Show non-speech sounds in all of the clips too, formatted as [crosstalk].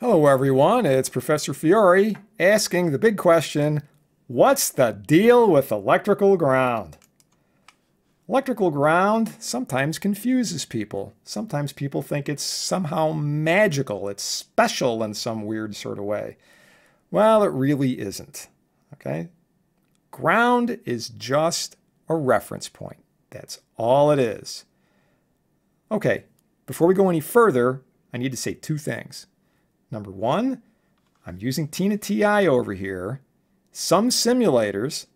Hello everyone, it's Professor Fiore asking the big question, what's the deal with electrical ground? Electrical ground sometimes confuses people. Sometimes people think it's somehow magical, it's special in some weird sort of way. Well, it really isn't, okay? Ground is just a reference point. That's all it is. Okay, before we go any further, I need to say two things. Number one, I'm using Tina TI over here. Some simulators,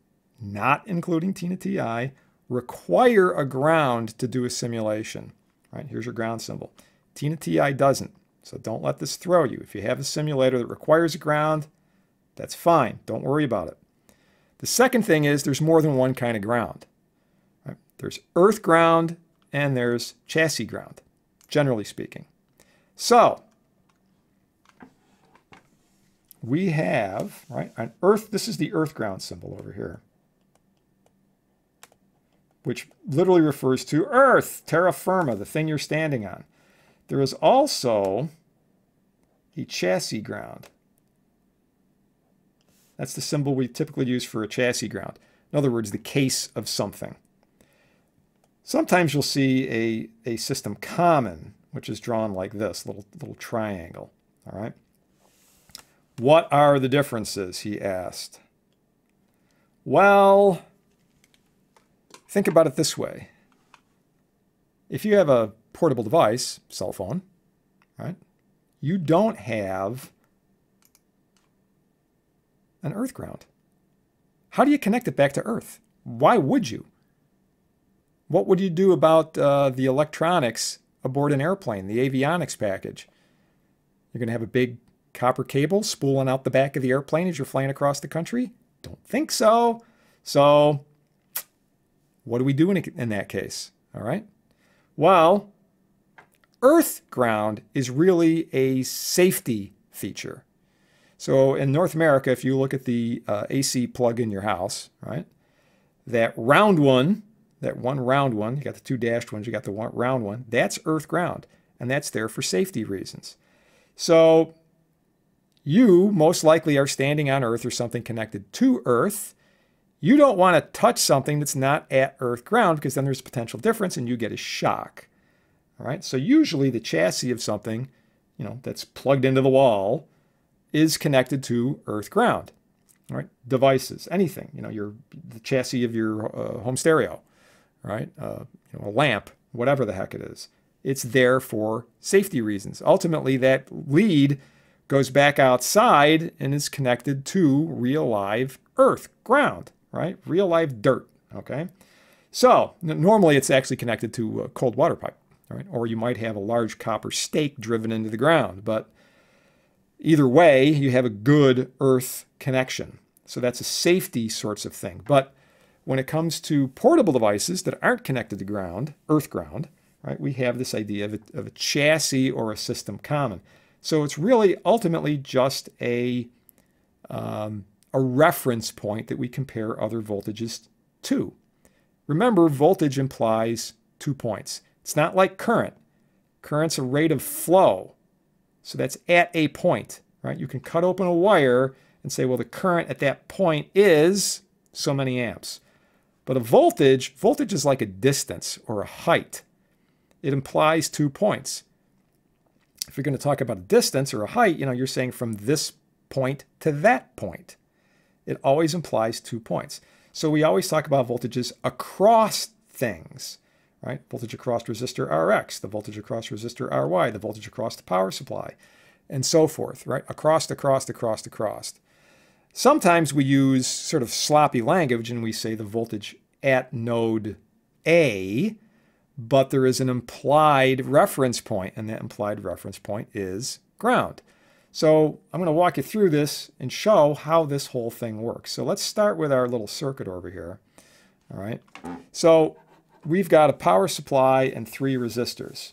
not including Tina TI, require a ground to do a simulation. Right, here's your ground symbol. Tina TI doesn't, so don't let this throw you. If you have a simulator that requires a ground, that's fine. Don't worry about it. The second thing is there's more than one kind of ground. Right? There's earth ground and there's chassis ground, generally speaking. So we have, right, an earth, this is the earth ground symbol over here, which literally refers to earth, terra firma, the thing you're standing on. There is also a chassis ground. That's the symbol we typically use for a chassis ground. In other words, the case of something. Sometimes you'll see a, a system common, which is drawn like this, little, little triangle, all right? What are the differences, he asked. Well, think about it this way. If you have a portable device, cell phone, right, you don't have an earth ground. How do you connect it back to earth? Why would you? What would you do about uh, the electronics aboard an airplane, the avionics package? You're going to have a big copper cable spooling out the back of the airplane as you're flying across the country? Don't think so. So, what do we do in, in that case? All right. Well, earth ground is really a safety feature. So in North America, if you look at the uh, AC plug in your house, right, that round one, that one round one, you got the two dashed ones, you got the one round one, that's earth ground, and that's there for safety reasons. So you most likely are standing on Earth or something connected to Earth. You don't want to touch something that's not at Earth ground because then there's potential difference and you get a shock. All right. So usually the chassis of something, you know, that's plugged into the wall is connected to Earth ground. All right. Devices, anything, you know, your the chassis of your uh, home stereo, right? Uh, you know, a lamp, whatever the heck it is. It's there for safety reasons. Ultimately, that lead goes back outside and is connected to real live earth, ground, right? Real live dirt, okay? So normally it's actually connected to a cold water pipe, right? Or you might have a large copper stake driven into the ground, but either way, you have a good earth connection. So that's a safety sorts of thing. But when it comes to portable devices that aren't connected to ground, earth ground, right, we have this idea of a, of a chassis or a system common. So it's really ultimately just a, um, a reference point that we compare other voltages to. Remember, voltage implies two points. It's not like current. Current's a rate of flow. So that's at a point, right? You can cut open a wire and say, well, the current at that point is so many amps. But a voltage, voltage is like a distance or a height. It implies two points if you're going to talk about a distance or a height, you know, you're saying from this point to that point. It always implies two points. So we always talk about voltages across things, right? Voltage across resistor Rx, the voltage across resistor Ry, the voltage across the power supply, and so forth, right? Across, across, across, across. Sometimes we use sort of sloppy language and we say the voltage at node A but there is an implied reference point, and that implied reference point is ground. So I'm going to walk you through this and show how this whole thing works. So let's start with our little circuit over here. All right. So we've got a power supply and three resistors.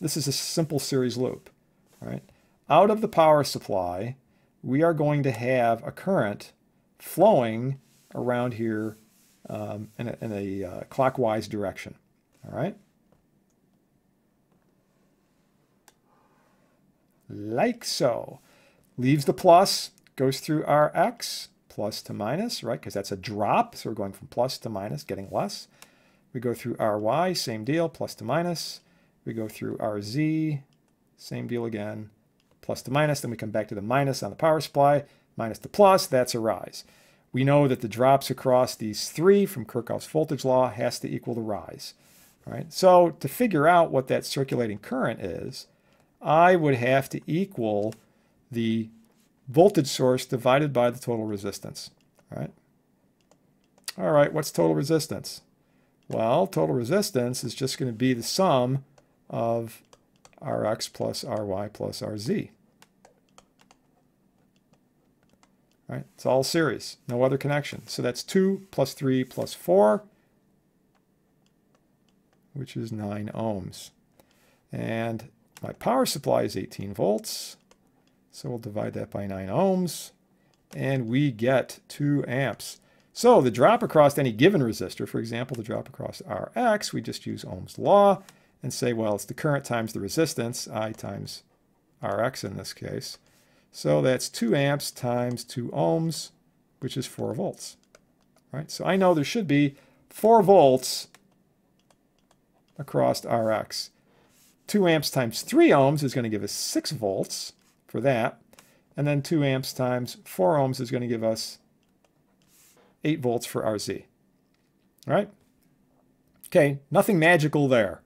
This is a simple series loop. All right. Out of the power supply, we are going to have a current flowing around here um, in a, in a uh, clockwise direction. All right. like so. Leaves the plus, goes through Rx, plus to minus, right? Because that's a drop. So we're going from plus to minus, getting less. We go through Ry, same deal, plus to minus. We go through Rz, same deal again, plus to minus. Then we come back to the minus on the power supply, minus to plus, that's a rise. We know that the drops across these three from Kirchhoff's voltage law has to equal the rise. Right? So to figure out what that circulating current is, I would have to equal the voltage source divided by the total resistance. Right? All right, what's total resistance? Well, total resistance is just going to be the sum of Rx plus Ry plus Rz. Right? It's all series, no other connection. So that's 2 plus 3 plus 4, which is 9 ohms. And my power supply is 18 volts. So we'll divide that by 9 ohms. And we get 2 amps. So the drop across any given resistor, for example, the drop across Rx, we just use Ohm's law and say, well, it's the current times the resistance, I times Rx in this case. So that's 2 amps times 2 ohms, which is 4 volts. Right? So I know there should be 4 volts across Rx. 2 amps times 3 ohms is going to give us 6 volts for that. And then 2 amps times 4 ohms is going to give us 8 volts for RZ. All right? Okay, nothing magical there.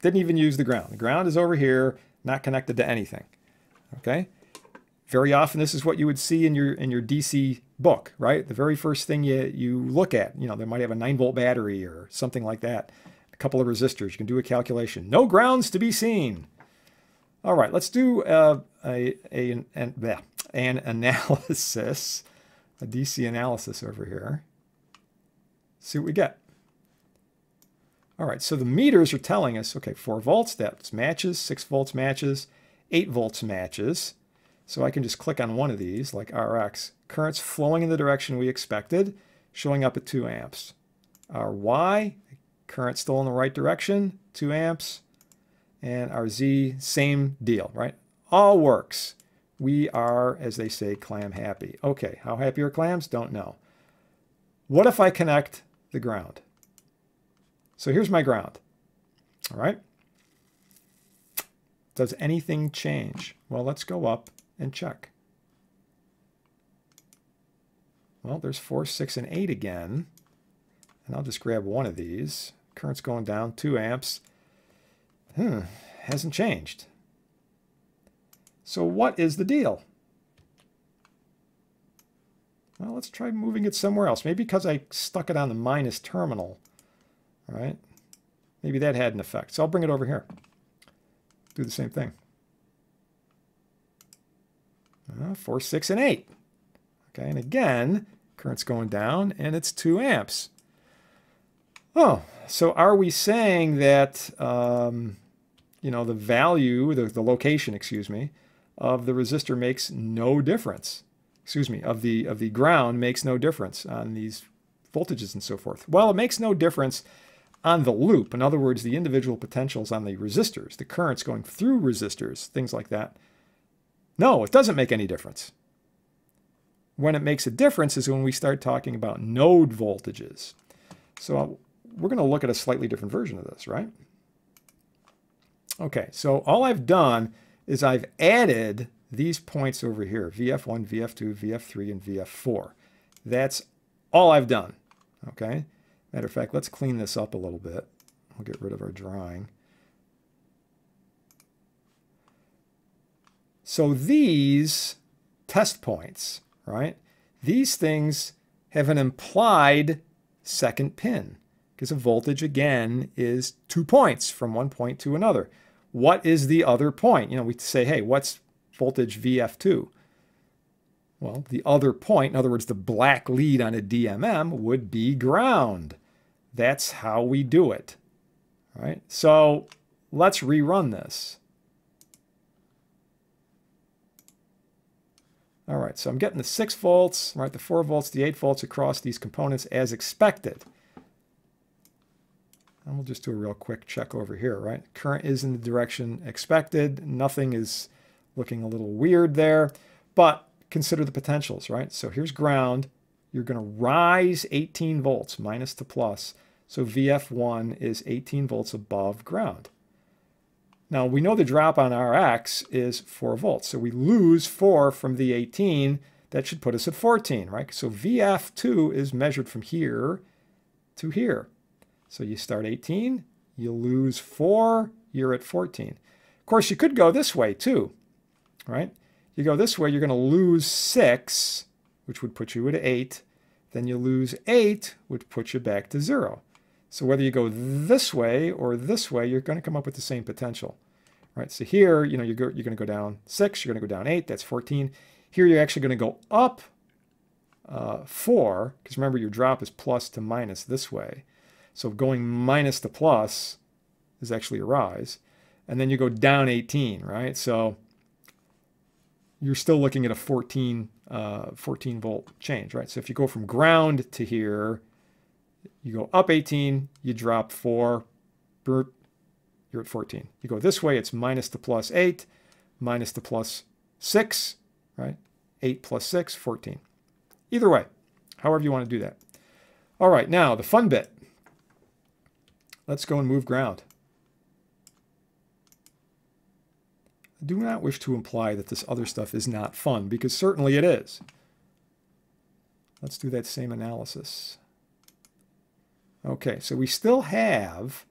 Didn't even use the ground. The ground is over here, not connected to anything. Okay? Very often this is what you would see in your in your DC book, right? The very first thing you, you look at, you know, they might have a 9 volt battery or something like that. Couple of resistors. You can do a calculation. No grounds to be seen. All right, let's do uh, a, a, an, an, an [laughs] analysis a DC analysis over here. See what we get. All right, so the meters are telling us, okay, 4 volts, that matches, 6 volts matches, 8 volts matches. So I can just click on one of these, like Rx. Current's flowing in the direction we expected, showing up at 2 amps. Ry, current still in the right direction, 2 amps. And Rz, same deal, right? All works we are, as they say, clam happy. Okay, how happy are clams? Don't know. What if I connect the ground? So here's my ground. All right. Does anything change? Well, let's go up and check. Well, there's 4, 6, and 8 again. And I'll just grab one of these. Current's going down, 2 amps. Hmm, hasn't changed. So what is the deal? Well, let's try moving it somewhere else. Maybe because I stuck it on the minus terminal. All right. Maybe that had an effect. So I'll bring it over here. Do the same thing. Uh, 4, 6, and 8. Okay, and again, current's going down, and it's 2 amps. Oh, so are we saying that, um, you know, the value, the, the location, excuse me, of the resistor makes no difference. Excuse me, of the of the ground makes no difference on these voltages and so forth. Well, it makes no difference on the loop. In other words, the individual potentials on the resistors, the currents going through resistors, things like that. No, it doesn't make any difference. When it makes a difference is when we start talking about node voltages. So we're going to look at a slightly different version of this, right? Okay, so all I've done is I've added these points over here, VF1, VF2, VF3, and VF4. That's all I've done, okay? Matter of fact, let's clean this up a little bit. We'll get rid of our drawing. So these test points, right? These things have an implied second pin because a voltage, again, is two points from one point to another what is the other point? You know, we say, hey, what's voltage VF2? Well, the other point, in other words, the black lead on a DMM would be ground. That's how we do it. All right, so let's rerun this. All right, so I'm getting the 6 volts, right, the 4 volts, the 8 volts across these components as expected. And we'll just do a real quick check over here, right? Current is in the direction expected. Nothing is looking a little weird there, but consider the potentials, right? So here's ground. You're going to rise 18 volts, minus to plus. So VF1 is 18 volts above ground. Now we know the drop on Rx is 4 volts. So we lose 4 from the 18. That should put us at 14, right? So VF2 is measured from here to here. So you start 18, you lose 4, you're at 14. Of course, you could go this way too, right? You go this way, you're going to lose 6, which would put you at 8. Then you lose 8, which puts you back to 0. So whether you go this way or this way, you're going to come up with the same potential. Right? So here, you know, you're, you're going to go down 6, you're going to go down 8, that's 14. Here you're actually going to go up uh, 4, because remember your drop is plus to minus this way. So going minus to plus is actually a rise. And then you go down 18, right? So you're still looking at a 14, uh, 14 volt change, right? So if you go from ground to here, you go up 18, you drop 4, burp, you're at 14. You go this way, it's minus to plus 8, minus to plus 6, right? 8 plus 6, 14. Either way, however you want to do that. All right, now the fun bit. Let's go and move ground. I do not wish to imply that this other stuff is not fun, because certainly it is. Let's do that same analysis. Okay, so we still have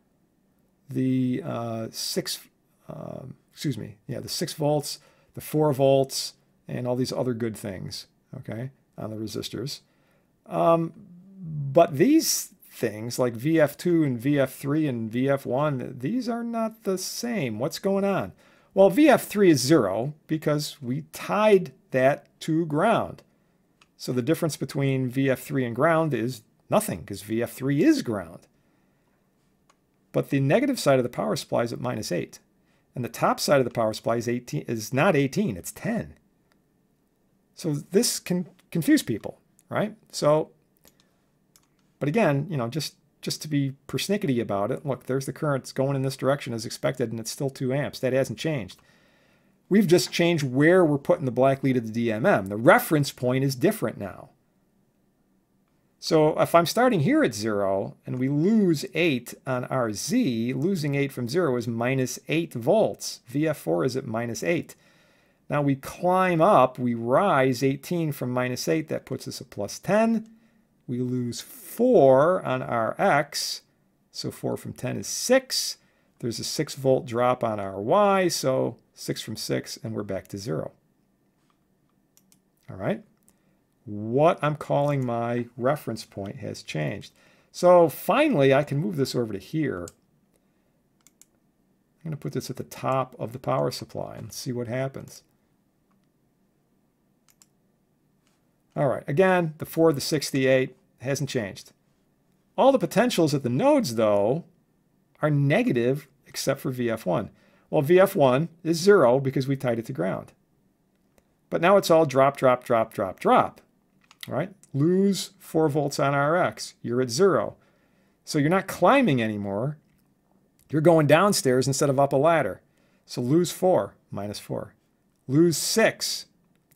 the uh, six, uh, excuse me, yeah, the six volts, the four volts, and all these other good things, okay, on the resistors. Um, but these things like VF2 and VF3 and VF1, these are not the same. What's going on? Well, VF3 is zero because we tied that to ground. So the difference between VF3 and ground is nothing because VF3 is ground. But the negative side of the power supply is at minus 8. And the top side of the power supply is, 18, is not 18, it's 10. So this can confuse people, right? So, but again, you know, just just to be persnickety about it, look, there's the currents going in this direction as expected, and it's still 2 amps. That hasn't changed. We've just changed where we're putting the black lead of the DMM. The reference point is different now. So if I'm starting here at 0 and we lose 8 on Rz, losing 8 from 0 is minus 8 volts. VF4 is at minus 8. Now we climb up, we rise 18 from minus 8, that puts us at plus 10. We lose 4 on Rx, so 4 from 10 is 6. There's a 6 volt drop on Ry, so 6 from 6, and we're back to 0. All right? What I'm calling my reference point has changed. So finally, I can move this over to here. I'm going to put this at the top of the power supply and see what happens. All right, again, the 4, the 6, the 8, hasn't changed. All the potentials at the nodes, though, are negative except for VF1. Well, VF1 is zero because we tied it to ground. But now it's all drop, drop, drop, drop, drop. All right? Lose 4 volts on RX. You're at zero. So you're not climbing anymore. You're going downstairs instead of up a ladder. So lose 4, minus 4. Lose 6.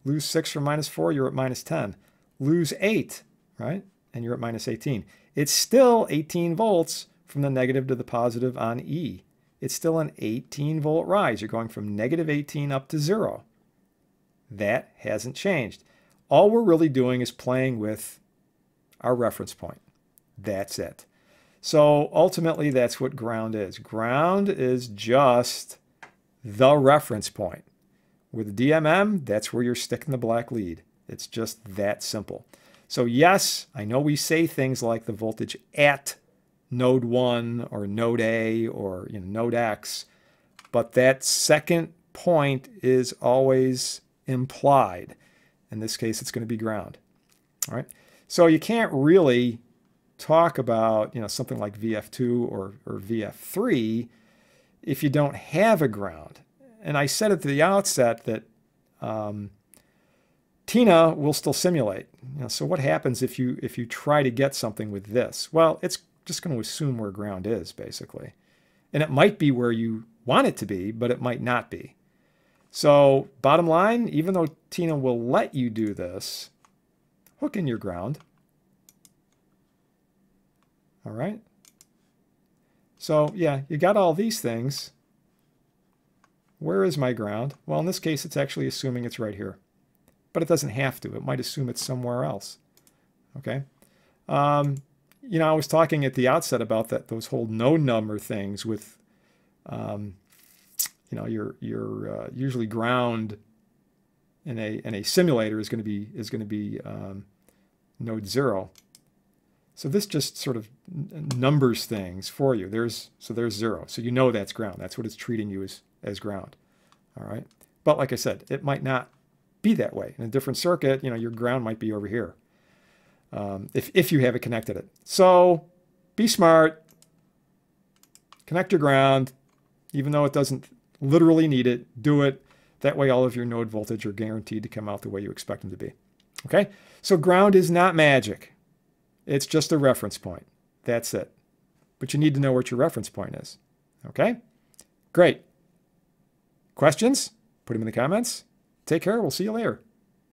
Lose 6 from minus 4, you're at minus 10. Lose 8, right? and you're at minus 18. It's still 18 volts from the negative to the positive on E. It's still an 18 volt rise. You're going from negative 18 up to zero. That hasn't changed. All we're really doing is playing with our reference point. That's it. So ultimately, that's what ground is. Ground is just the reference point. With DMM, that's where you're sticking the black lead. It's just that simple. So yes, I know we say things like the voltage at node 1 or node A or you know, node X, but that second point is always implied. In this case, it's going to be ground. All right. So you can't really talk about you know something like VF2 or, or VF3 if you don't have a ground. And I said at the outset that um, Tina will still simulate. You know, so what happens if you if you try to get something with this? Well, it's just going to assume where ground is, basically. And it might be where you want it to be, but it might not be. So bottom line, even though Tina will let you do this, hook in your ground. All right. So yeah, you got all these things. Where is my ground? Well, in this case, it's actually assuming it's right here. But it doesn't have to. It might assume it's somewhere else. Okay. Um, you know, I was talking at the outset about that those whole no number things with, um, you know, your your uh, usually ground in a in a simulator is going to be is going to be um, node zero. So this just sort of numbers things for you. There's so there's zero. So you know that's ground. That's what it's treating you as as ground. All right. But like I said, it might not be that way. In a different circuit, you know, your ground might be over here. Um, if, if you have it connected it. So be smart. Connect your ground, even though it doesn't literally need it. Do it. That way all of your node voltage are guaranteed to come out the way you expect them to be. Okay? So ground is not magic. It's just a reference point. That's it. But you need to know what your reference point is. Okay? Great. Questions? Put them in the comments. Take care. We'll see you later.